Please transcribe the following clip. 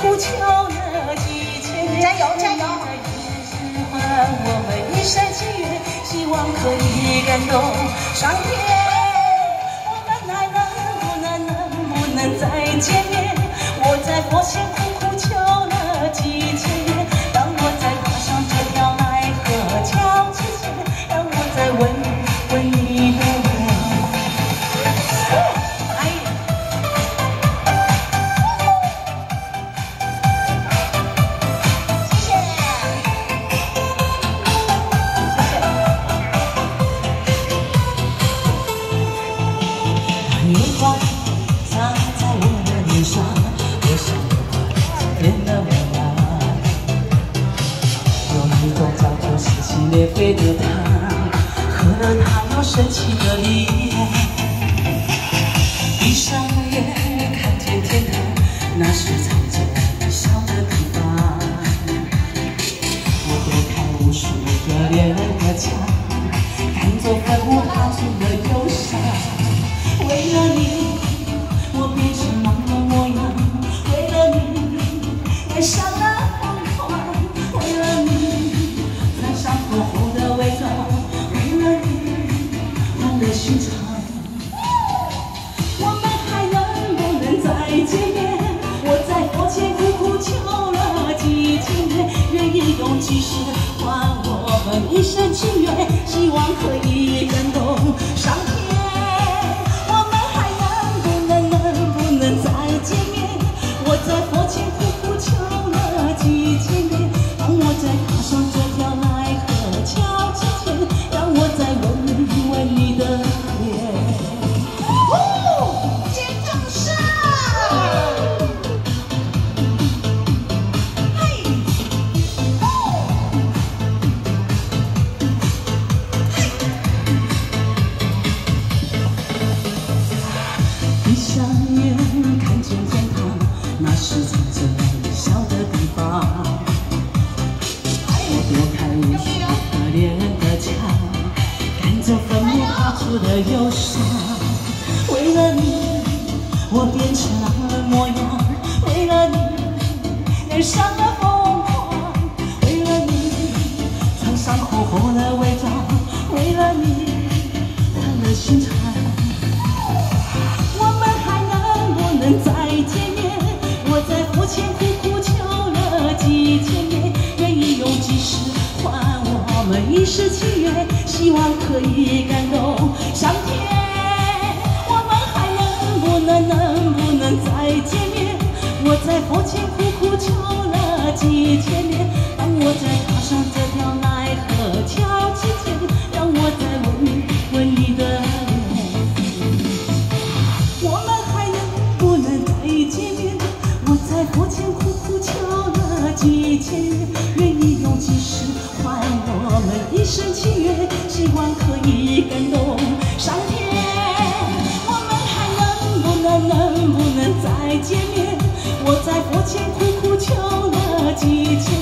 苦求了几千年，加油加油！还我们一生情愿，希望可以感动上天。我们还能不能能不能再见面？我在佛前了它有神奇的力量。闭上眼看见天堂，那是藏着微笑的地方。我躲开无数个恋人的墙，赶走坟墓爬出的忧伤。为了你，我变成狼的模样；为了你，爱上换了心肠。我们还能不能再见面？我在佛前苦苦求了几千年，愿意用几世换我们一生的忧伤。为了你，我变成狼的模样；为了你，染上了疯狂；为了你，穿上厚厚的伪装；为了你，换了心肠。我们还能不能再见面？我在佛前苦苦求了几千年，愿意用几世换我们一世情缘，希望可以感动佛前苦苦求了几千年，当我再踏上这条奈何桥之前，让我再吻吻你的脸。我们还能不能再见面？我在佛前苦苦求了几千年，愿意用几世换我们一生情缘，希望可以感动上天。我们还能不能能不能再见面？我在佛前苦苦求了几千